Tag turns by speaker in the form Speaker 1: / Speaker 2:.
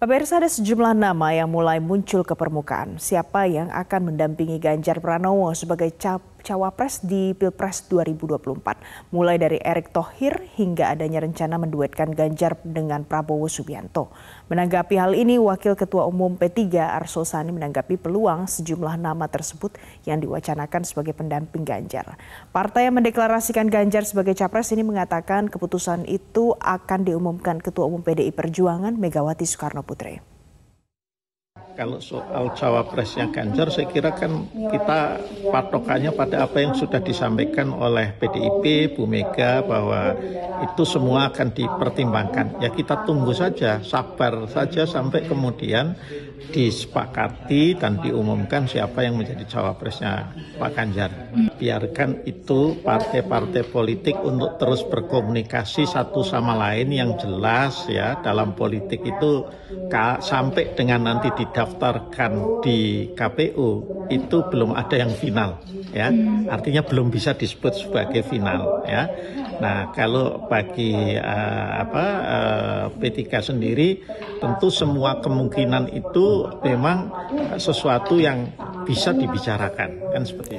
Speaker 1: Pemirsa ada sejumlah nama yang mulai muncul ke permukaan. Siapa yang akan mendampingi Ganjar Pranowo sebagai cawapres di Pilpres 2024. Mulai dari Erick Thohir hingga adanya rencana menduetkan Ganjar dengan Prabowo Subianto. Menanggapi hal ini, Wakil Ketua Umum P3 Arso Sani menanggapi peluang sejumlah nama tersebut yang diwacanakan sebagai pendamping Ganjar. Partai yang mendeklarasikan Ganjar sebagai capres ini mengatakan keputusan itu akan diumumkan Ketua Umum PDI Perjuangan Megawati Soekarno Putri.
Speaker 2: Kalau soal cawapresnya Ganjar, saya kira kan kita patokannya pada apa yang sudah disampaikan oleh PDIP, Bu Mega, bahwa itu semua akan dipertimbangkan. Ya kita tunggu saja, sabar saja sampai kemudian disepakati dan diumumkan siapa yang menjadi cawapresnya Pak Ganjar. Biarkan itu partai-partai politik untuk terus berkomunikasi satu sama lain yang jelas ya dalam politik itu sampai dengan nanti didaftar mendaftarkan di KPU itu belum ada yang final ya. Artinya belum bisa disebut sebagai final ya. Nah kalau bagi uh, apa uh, P3 sendiri tentu semua kemungkinan itu memang sesuatu yang bisa dibicarakan kan seperti itu